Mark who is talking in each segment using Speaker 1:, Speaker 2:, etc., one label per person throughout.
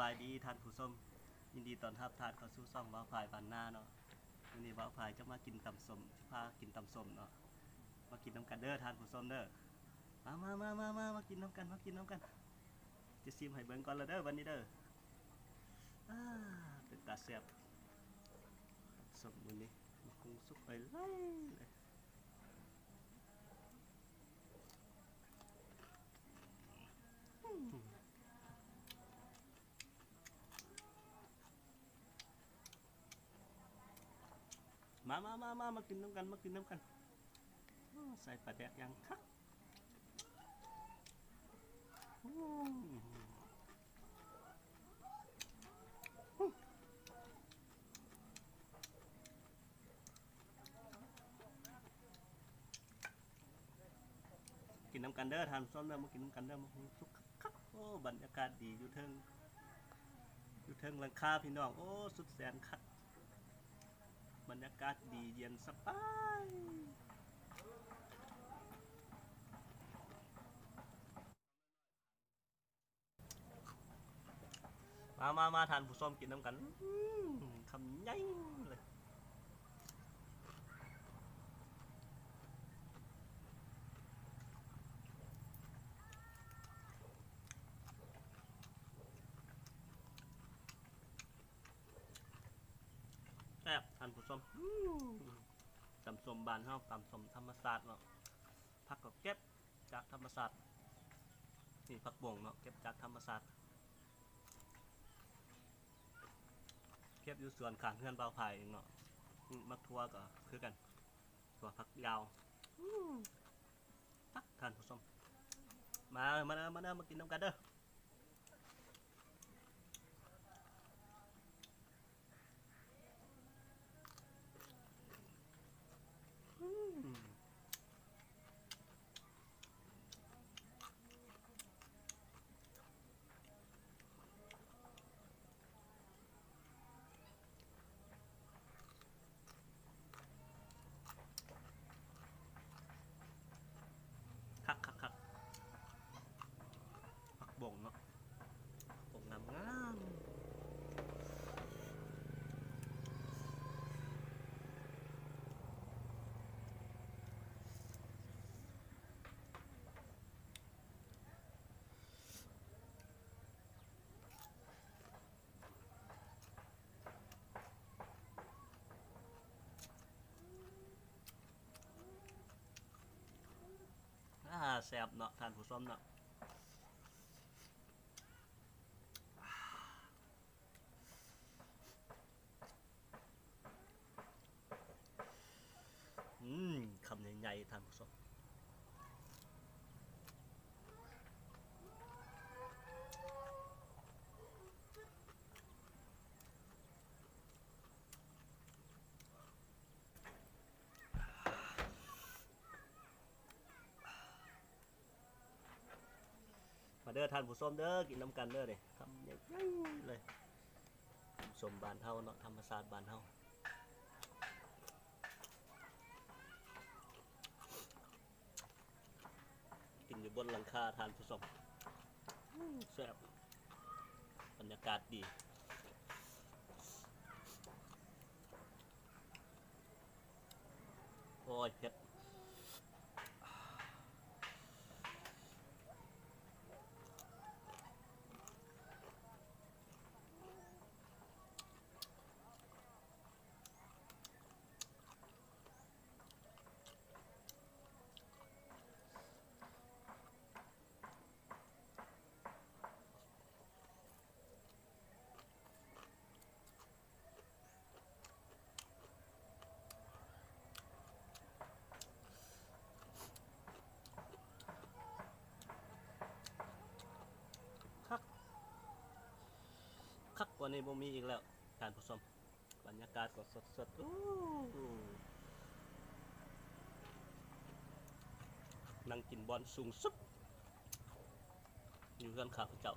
Speaker 1: บายดีท่านผู้ชมยินดีตอนรับทานเข้าสู่ช่องว้าพายบานหน้าเนาะวันนี้ว้าพายจะมากินตำสมจะพากินตำสมเนาะมากินน้ำกันเด้อท่านผู้ชมเด้อมามามามามามากินน้ำกันมากินน้ำกัน จะซิมให้เบิ่งก่อนละเด้อวันนี้เด้ออ่าเป็นตาแซ่บสมมื้อนี้มันคงสุกไปเลยเลย มามามามามากินน้ำกันมากินน้ำกันใส่ปลาแดกยังคักอืมกินน้ำกันเด้อทานซ้อมเด้อมากินน้ำกันเด้อมาสุกคักโอ้บรรยากาศดีอยู่เทิงอยู่เทิงหลังคาพี่น้องโอ้สุดแสนคัก บรรยากาศดีเย็นสบายมามามาทานผู้ส้มกินน้ำกันคำใหญ่เลย แซ่บท่านผู้ชมอื้อตำสมบานเฮาตำสมธรรมศาสตร์เนาะผักก็เก็บจากธรรมศาสตร์นี่ผักบ่งเนาะเก็บจากธรรมศาสตร์เก็บอยู่สวนข้างเฮือนเบาไผ่เองเนาะอืมมักทั่วก็คือกันตัวผักยาวอื้อผักท่านผู้ชมมามาเด้อมาเด้อมากินน้ำกันเด้ออืม คักคักคักผักบ่งเนาะบ่งงามงามอ่า แซ่บเนาะทานผู้ชมเนาะอืมคำใหญ่ๆทานผู้ชม เด้อทานผู้ชมเด้อกินน้ำกันเด้อเนี่ยคำใหญ่ๆเลยสมบานเฮาเนาะธรรมศาสตร์บานเฮากินอยู่บนหลังคาทานผู้ชมแซ่บบรรยากาศดีโอ้ยเผ็ด คักกว่านี้บ่มีอีกแล้วทานผู้ชมบรรยากาศก็สดๆอู้นั่งกินบอลสูงสุดอยู่กันข้าพเจ้า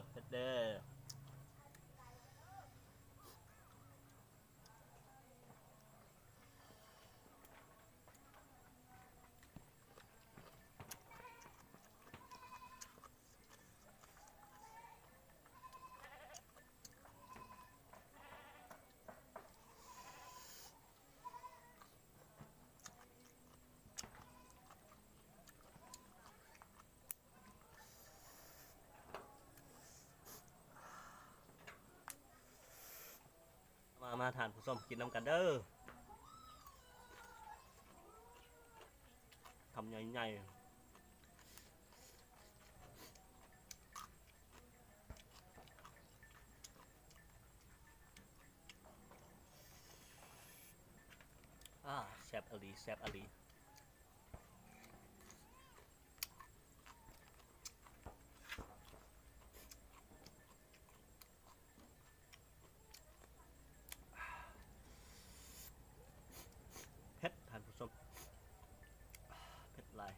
Speaker 1: ยเผ็ มามาทานผู้ชมกินน้ำกันเด้อทำใหญ่ๆอ่าแซบอลีแซบอลีเผ็ดทานผู้ชมเผ็ดหลาย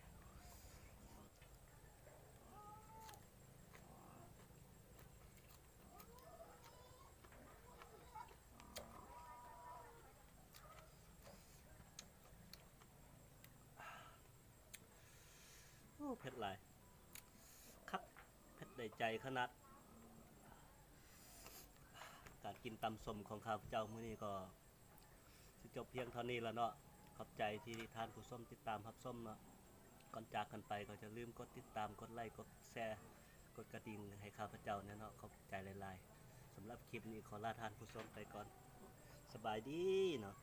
Speaker 1: โอ้ เผ็ดหลายคักเผ็ดได้ใจขนาด การกินตำสมของข้าพเจ้ามื้อนี้ก็สิจบเพียงเท่านี้แล้วเนาะขอบใจที่ทานผู้ชมติดตามรับชมเนาะก่อนจากกันไปก็จะลืมกดติดตามกดไลค์กดแชร์กดกระดิ่งให้ข้าพเจ้าเนี่ยเนาะขอบใจหลายๆสำหรับคลิปนี้ขอลาทานผู้ชมไปก่อน สบายดีเนาะ